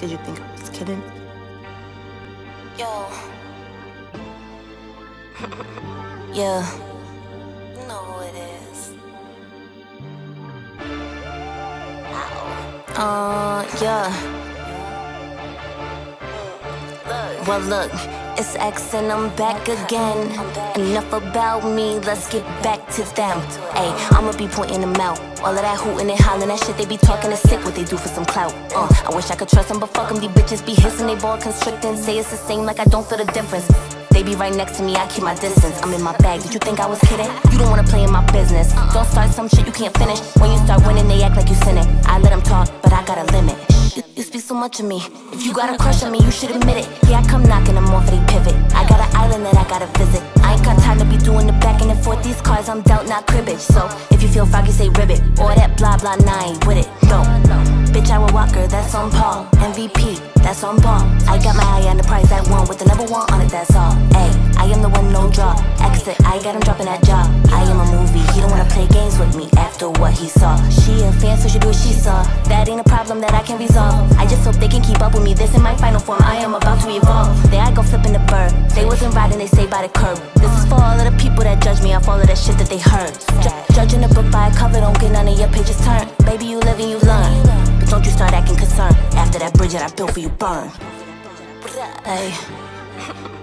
Did you think I was kidding? Yo. yeah. You know who it is. Ow. Uh, yeah. Well, look, it's X and I'm back again. Enough about me, let's get back to them. Ayy, I'ma be pointing them out. All of that hooting and hollering, that shit they be talking is sick. What they do for some clout. Uh, I wish I could trust them, but fuck them. These bitches be hissing, they ball constricting. Say it's the same, like I don't feel the difference. They be right next to me, I keep my distance. I'm in my bag, did you think I was kidding? You don't wanna play in my business. Don't start some shit you can't finish. When you start winning, they act like you sinning. I let them talk, but I got a limit. You, you speak so much of me. If you got a crush on me, you should admit it. Yeah, I come knocking them they. I got an island that I gotta visit. I ain't got time to be doing the back and forth. These cars I'm dealt, not cribbage. So if you feel froggy, say ribbit. Or that blah blah nine with it. No. Bitch, I will Walker, that's on Paul. MVP, that's on ball. I got my eye on the prize that one with the number one on it, that's all. Ayy, I am the one, no draw. Exit, I got him dropping that jaw. After what he saw. She a fan, so she do what she saw. That ain't a problem that I can resolve. I just hope they can keep up with me. This in my final form, I am about to evolve. There I go flipping the bird. They wasn't riding, they say by the curb. This is for all of the people that judge me off all of that shit that they heard. Ju- judging the book by a cover, don't get none of your pages turned. Baby, you live and you learn. But don't you start acting concerned after that bridge that I built for you burn. Hey.